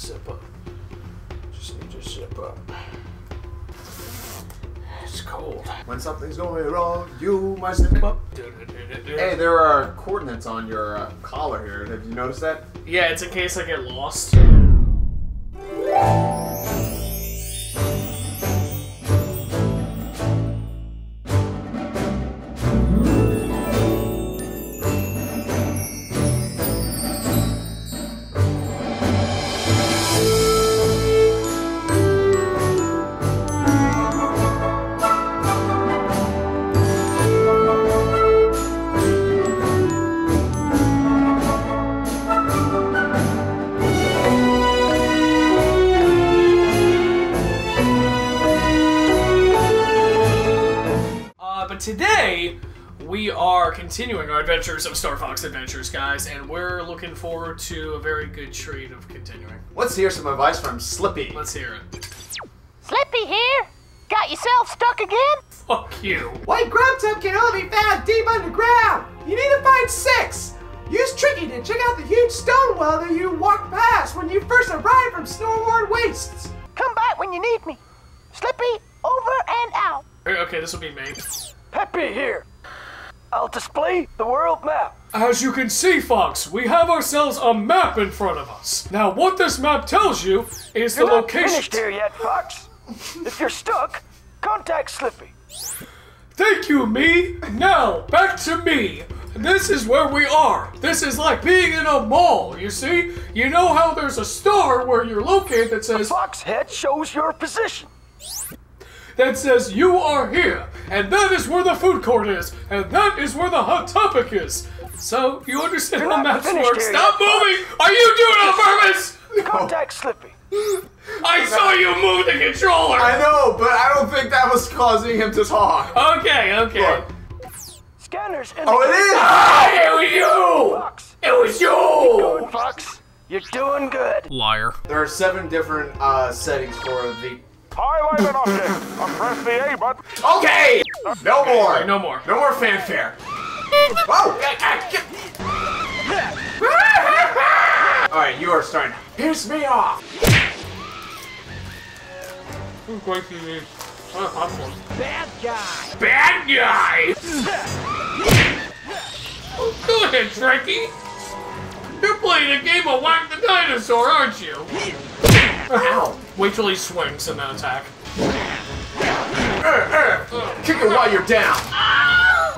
zip up. Just need to zip up. It's cold. When something's going wrong, you must zip up. Hey, there are coordinates on your uh, collar here. Have you noticed that? Yeah, it's in case I get lost. Continuing our adventures of Star Fox Adventures, guys, and we're looking forward to a very good treat of continuing. Let's hear some advice from Slippy. Let's hear it. Slippy here. Got yourself stuck again? Fuck you. White Grubtub can only be found deep underground. You need to find six. Use Tricky to check out the huge stone well that you walked past when you first arrived from Snowhorn Wastes. Come back when you need me. Slippy, over and out. Okay, this will be me. Peppy here. I'll display the world map. As you can see, Fox, we have ourselves a map in front of us. Now, what this map tells you is the You're not location. finished here yet, Fox. if you're stuck, contact Slippy. Thank you, me. Now, back to me. This is where we are. This is like being in a mall, you see? You know how there's a star where you're located that says Fox head shows your position. That says you are here, and that is where the food court is, and that is where the hot topic is. So you understand You're how not maps work. Stop yet, moving! Are you doing it on purpose? Contact Slippy. I saw you move the controller. I know, but I don't think that was causing him to talk. Okay, okay. Look. Scanners in Oh, it is! Ah, it was you! Fox. It was you! Good, Fox. You're doing good. Liar. There are seven different uh, settings for the. Highlight an object. Or press the A button. Okay! No more! no more. No more fanfare. Whoa! Alright, you are starting to piss me off. Going to the popcorn. Bad guy. Bad guy! Go ahead, Tricky. You're playing a game of Whack the Dinosaur, aren't you? Ow! Wait till he swings and then attack. Kick it while you're down.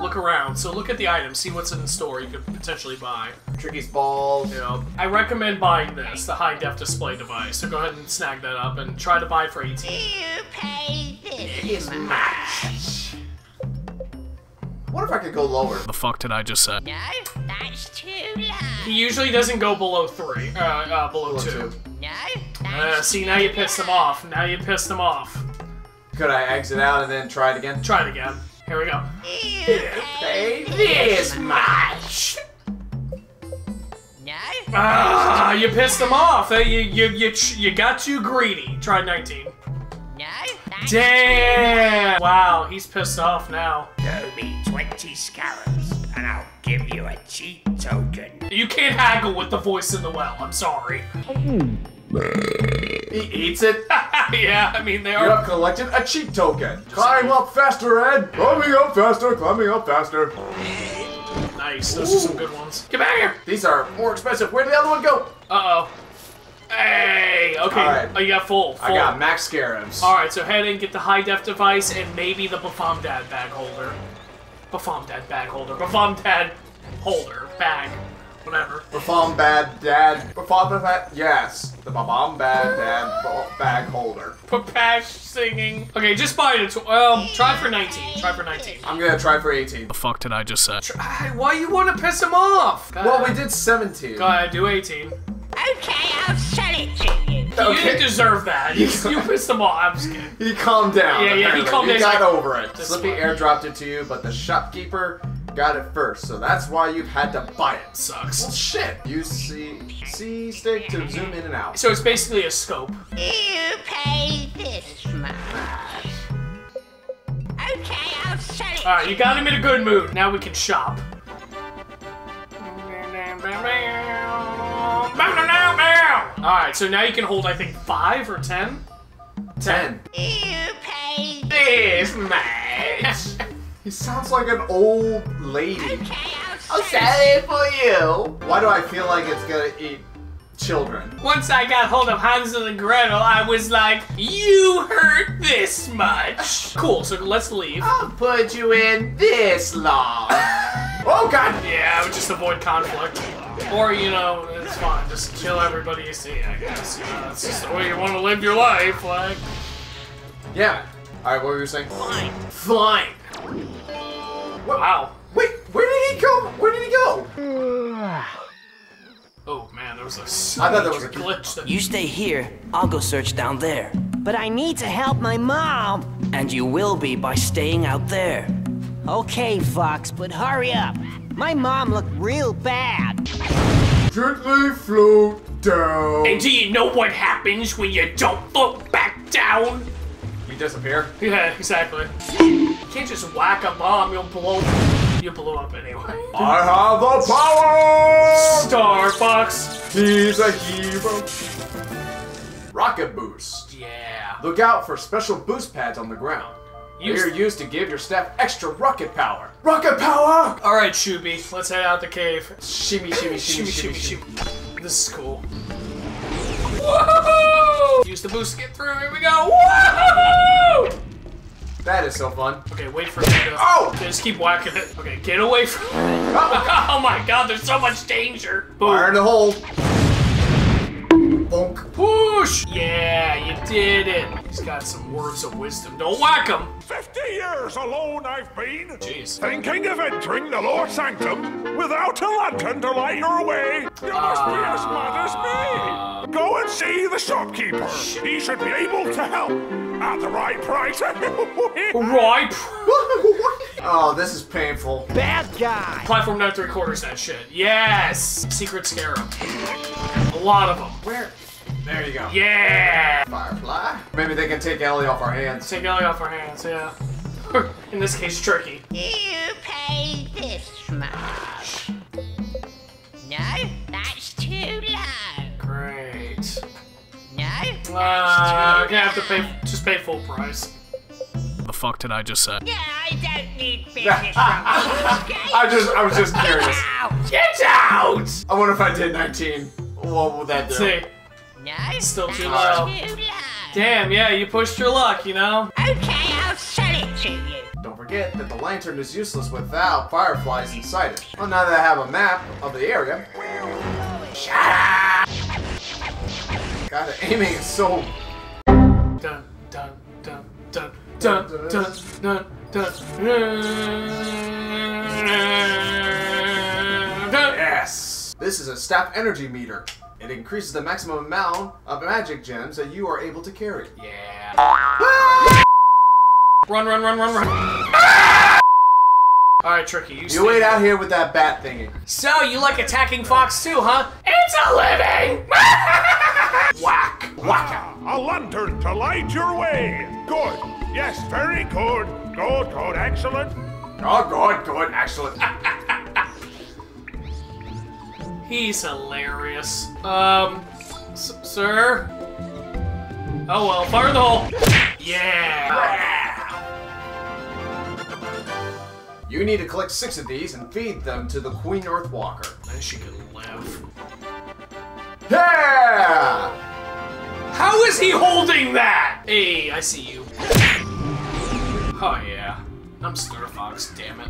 Look around. So look at the items, see what's in the store you could potentially buy. Tricky's balls. You know, I recommend buying this, the high def display device. So go ahead and snag that up and try to buy for 18. You pay this much. What if I could go lower? The fuck did I just say? No, that's too low. He usually doesn't go below three. Uh, uh below, two. two. No, Uh, see, now you pissed him off. Now you pissed him off. Could I exit out and then try it again? Try it again. Here we go. You pay this much. No, Ah, you pissed him off. You you you you got too greedy. Try 19. no, Damn! Wow, he's pissed off now. Owe me 20 scarabs, and I'll give you a cheap token. You can't haggle with the voice in the well. I'm sorry. He eats it. yeah, I mean they You are. have collected a cheat token. Climb up faster, Ed. Climbing up faster, climbing up faster. Nice. Those are some good ones. Get back here. These are more expensive. Where did the other one go? Uh oh. Hey. Okay. Alright. Oh, you got full. full. I got max scarabs. All right. So head in, get the high def device, and maybe the Bafomdad bag holder. Bafomdad bag holder. Bafomdad holder bag. Whatever. Bafom bad dad. Bafom bad. Yes. The Bafom bad dad bag holder. Papash singing. Okay, just buy it. Tw- um, try for 19. Try for 19. I'm gonna try for 18. The fuck did I just say? Why you want to piss him off? Go Well, we did 17. Go ahead, do 18. okay. I'll sell it to you. You Okay. didn't deserve that. You, you pissed him off. I'm just kidding. He calmed down. Yeah, yeah, he calmed down. He got over it. Slippy one." airdropped it to you, but the shopkeeper got it first, so that's why you've had to buy it. Well, Sucks. shit. Use C, C stick to zoom in and out. So it's basically a scope. You pay this much. Okay, I'll sell it. Alright, you got him in a good mood. Now we can shop. Alright, so now you can hold, I think, five or ten? Ten. You pay This much. He sounds like an old lady. Okay, I'll it for you. Why do I feel like it's gonna eat children? Once I got hold of Hansel and the Gretel, I was like, you hurt this much. Cool, so let's leave. I'll put you in this long. oh god! Yeah, I would just avoid conflict. Or, you know, it's fine. Just kill everybody you see, I guess. You know, that's just the way you want to live your life. Like, Yeah. Alright, what were you saying? Fine. fine. Wow. Wait, where did he go? Where did he go? Oh man, there was a I thought there was a glitch. That You stay here, I'll go search down there. But I need to help my mom. And you will be by staying out there. Okay, Fox, but hurry up. My mom looked real bad. Gently float down. And do you know what happens when you don't float back down? You disappear. Yeah, exactly. You can't just whack a bomb, you'll blow. You blew up anyway. I have the power! Star Fox. He's a hero. Rocket boost. Yeah. Look out for special boost pads on the ground. Use- They're used to give your staff extra rocket power. Rocket power! All right, Shuby, let's head out the cave. Shimmy, shimmy, shimmy, Shimmy, shimmy, shimmy, shimmy. shimmy. This is cool. Woohoo! Use the boost to get through. Here we go. Woohoo! That is so fun. Okay, wait for me to. Oh! Okay, just keep whacking it. Okay, get away from. oh, oh my God! There's so much danger. Fire in the hole. Bonk. Push. Yeah, you did it. He's got some words of wisdom. Don't whack him. Fifty years alone I've been. Jeez. Thinking of entering the Lord Sanctum without a lantern to light your way. You must be as ah. mad as me. Go and see the shopkeeper. He should be able to help at the right price. Right. Oh, this is painful. Bad guy. Platform nine three quarters. That shit. Yes. Secret scarab. A lot of them. Where? There you go. Yeah. Firefly. Maybe they can take Ellie off our hands. Take Ellie off our hands. Yeah. In this case, Turkey. You pay this much. No, that's too low. Great. No, Uh, that's too gonna have to pay. Just pay full price. The fuck did I just say? Yeah, I don't need business from I just, I was just curious. Get Out. Get out! I wonder if I did 19. What would that do? See. No, Still too low. too low. Damn, yeah, you pushed your luck, you know? Okay, I'll sell it to you. Don't forget that the lantern is useless without fireflies inside it. Well, now that I have a map of the area. Shut up! God, the aiming is so. Dun, dun, dun, dun, dun, dun, dun, dun, dun. Yes! This is a staff energy meter. It increases the maximum amount of magic gems that you are able to carry. Yeah. Run, run, run, run, run. Alright, Tricky, you, You stay wait here. out here with that bat thingy. So, you like attacking Fox too, huh? It's a living! Whack! Whack! Ah, a lantern to light your way. Good. Yes, very good. Good, good, excellent. Oh, good, good, excellent. He's hilarious. Um, sir? Oh well, fire in the hole! Yeah! You need to collect six of these and feed them to the Queen Earthwalker. Then she can live. Yeah! How is he holding that? Hey, I see you. Oh yeah. I'm Star Fox, damn it.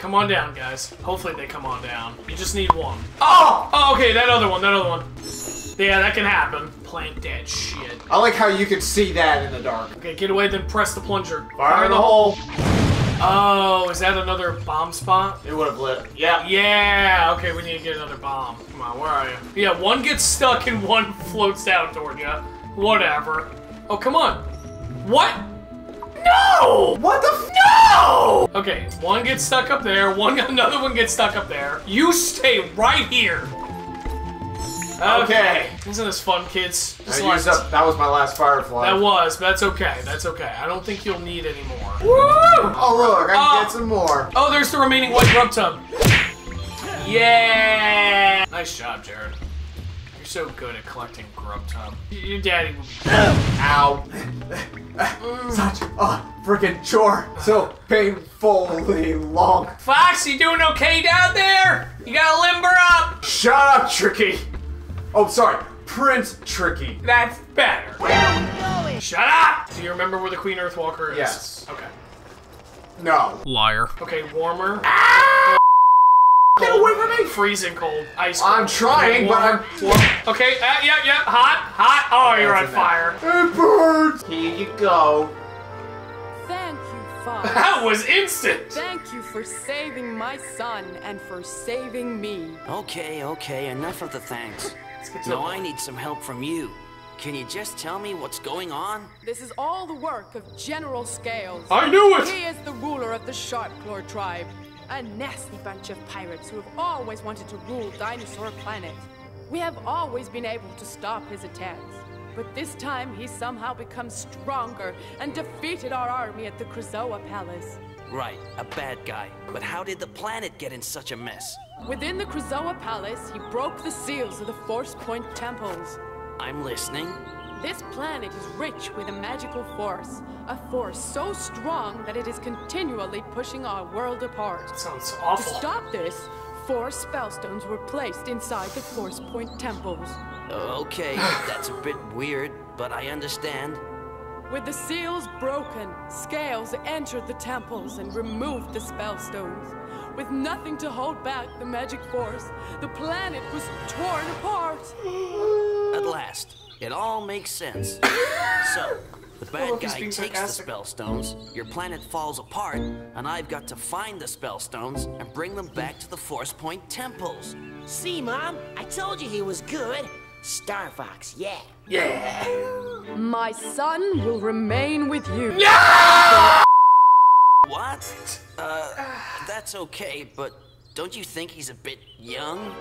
Come on down, guys. Hopefully they come on down. You just need one. Oh! Oh, okay, that other one, that other one. Yeah, that can happen. Plant that shit. I like how you can see that in the dark. Okay, get away, then press the plunger. Fire in the hole. Oh, is that another bomb spot? It would have lit. Yeah. Yeah, okay, we need to get another bomb. Come on, where are you? Yeah, one gets stuck and one floats down toward you. Whatever. Oh, come on. What? No! What the f- No! Okay, one gets stuck up there, one another one gets stuck up there. You stay right here. Okay. Isn't this fun, kids? Just I used up. That was my last firefly. That was, but that's okay. That's okay. I don't think you'll need any more. Woo! oh look, I can Oh. get some more. Oh, there's the remaining white GrubTub. Yeah! Nice job, Jared. So good at collecting grub tub. Y- Your daddy would be. Ow. Such a freaking chore. So painfully long. Fox, you doing okay down there? You gotta limber up. Shut up, Tricky. Oh, sorry. Prince Tricky. That's better. Where are we going? Shut up! Do you remember where the Queen Earthwalker is? Yes. Okay. No. Liar. Okay, warmer. Ah! Get away from me! Freezing cold. Ice I'm cold. trying, but Warmer. I'm- Warm. Okay, uh, yeah, yeah, hot, hot. Oh, you're on That's enough. fire. It burns. Here you go. Thank you, Fox. That was instant. Thank you for saving my son and for saving me. Okay, okay, enough of the thanks. get Now I need some help from you. Can you just tell me what's going on? This is all the work of General Scales. I knew it. He is the ruler of the Sharpclaw tribe, a nasty bunch of pirates who have always wanted to rule Dinosaur Planet. We have always been able to stop his attacks, but this time he's somehow become stronger and defeated our army at the Krazoa Palace. Right, a bad guy. But how did the planet get in such a mess? Within the Krazoa Palace, he broke the seals of the Force Point temples. I'm listening. This planet is rich with a magical force, a force so strong that it is continually pushing our world apart. Sounds awful. To stop this, four spellstones were placed inside the Force Point temples. Uh, okay, that's a bit weird, but I understand. With the seals broken, Scales entered the temples and removed the spellstones. With nothing to hold back the magic force, the planet was torn apart. At last, it all makes sense. so, the bad guy takes sarcastic. the spellstones, your planet falls apart, and I've got to find the spellstones and bring them back to the Force Point temples. See, Mom? I told you he was good. Star Fox, yeah. My son will remain with you. What? Uh, that's okay, but don't you think he's a bit young?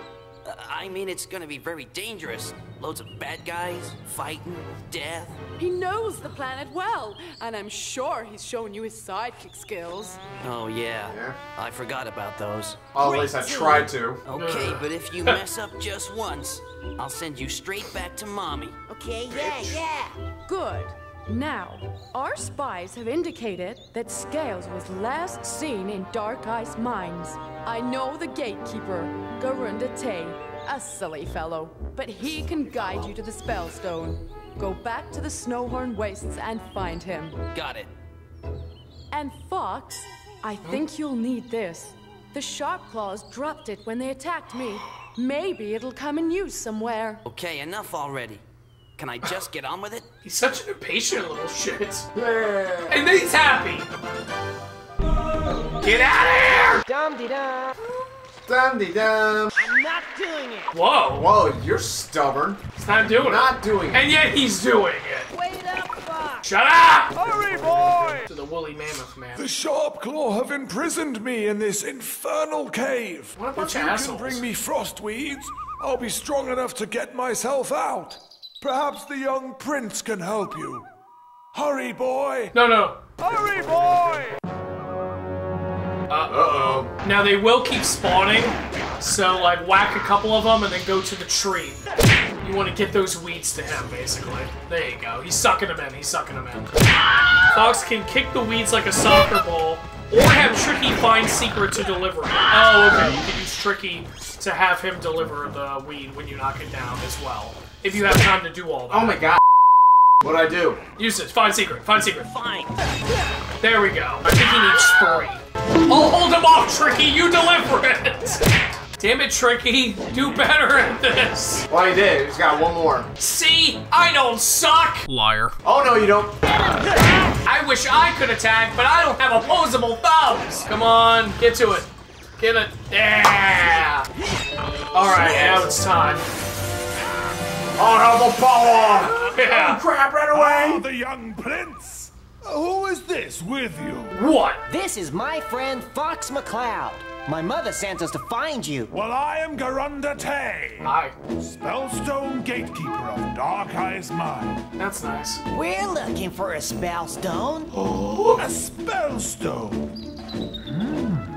I mean, it's gonna be very dangerous. Loads of bad guys, fighting, death. He knows the planet well, and I'm sure he's shown you his sidekick skills. Oh, yeah. Yeah. I forgot about those. Oh, at least I tried to. Okay, but if you mess up just once, I'll send you straight back to mommy. Okay, yeah, yeah. Good. Now, our spies have indicated that Scales was last seen in Dark Ice Mines. I know the gatekeeper, Garunda Te, a silly fellow, but he can guide you to the Spellstone. Go back to the Snowhorn Wastes and find him. Got it. And Fox, I think you'll need this. The Sharpclaws dropped it when they attacked me. Maybe it'll come in use somewhere. Okay, enough already. Can I just get on with it? He's such an impatient little shit. And then he's happy. Get out of here! Dum de dum. Dum de dum. I'm not doing it. Whoa, Whoa, you're stubborn. he's not doing Not it. Not doing it. And yet he's doing it. Wait up, Fox. Shut up! Hurry, boy! To the woolly mammoth man. The Sharp Claw have imprisoned me in this infernal cave. What a bunch if of you assholes. can bring me frost weeds, I'll be strong enough to get myself out. Perhaps the young prince can help you. Hurry, boy! No, no. Hurry, boy! Uh, Uh-oh. Now they will keep spawning, so like whack a couple of them and then go to the tree. You want to get those weeds to him, basically. There you go. He's sucking them in. He's sucking them in. Fox can kick the weeds like a soccer ball, or have Tricky find secret to deliver it. Oh, okay. You can use Tricky to have him deliver the weed when you knock it down as well. If you have time to do all that. Oh my god. What'd I do? Use it. Find secret. Find secret. Fine. There we go. I think he needs three. I'll hold him off, Tricky. You deliver it. Damn it, Tricky. Do better at this. Well, he did. He's got one more. See? I don't suck. Liar. Oh, no, you don't. I wish I could attack, but I don't have opposable thumbs. Come on, get to it. Get it. Yeah. All right, now it's time. Honorable power! Yeah. Crap, right away! Ah, the young prince! Who is this with you? What? This is my friend Fox McCloud. My mother sent us to find you. Well, I am Garunda Te, Hi. Spellstone Gatekeeper of Dark Ice Mine. That's nice. We're looking for a spellstone. Oh, A Spellstone?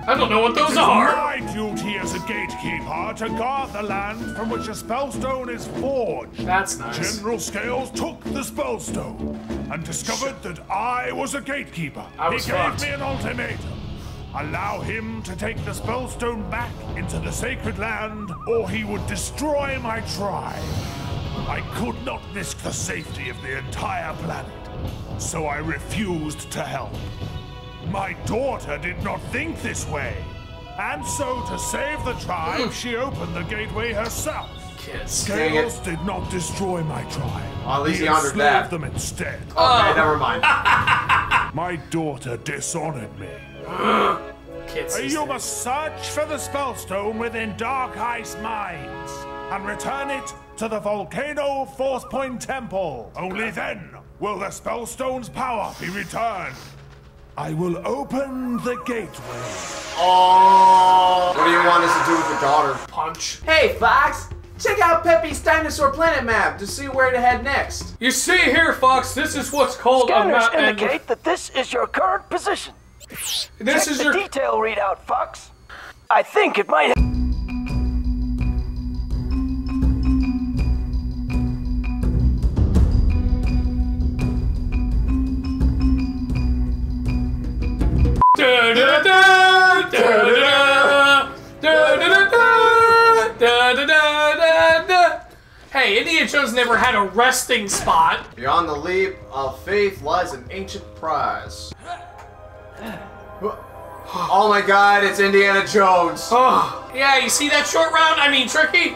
I don't know what those are. my duty as a gatekeeper to guard the land from which a spellstone is forged. That's nice. General Scales took the spellstone and discovered that I was a gatekeeper. I was he gave fucked. me an ultimatum. Allow him to take the spellstone back into the sacred land, or he would destroy my tribe. I could not risk the safety of the entire planet, so I refused to help. My daughter did not think this way, and so to save the tribe, hmm. she opened the gateway herself. Kids. Dang. Scales did not destroy my tribe. Well, at least he he honored enslaved that. them instead. Okay, oh. never mind. My daughter dishonored me. Kids. You days. must search for the spellstone within Dark Ice Mines and return it to the Volcano Force Point Temple. Only then will the spellstone's power be returned. I will open the gateway. Oh, what do you want us to do with your daughter? Punch. Hey, Fox! Check out Peppy's Dinosaur Planet map to see where to head next. You see here, Fox, this is what's called a Scanners map. and- indicate that this is your current position. This Check is the your. detail readout, Fox. I think it might. Indiana Jones never had a resting spot. Beyond the leap of faith lies an ancient prize. Oh my god, it's Indiana Jones. Oh, yeah, you see that short round? I mean, Tricky?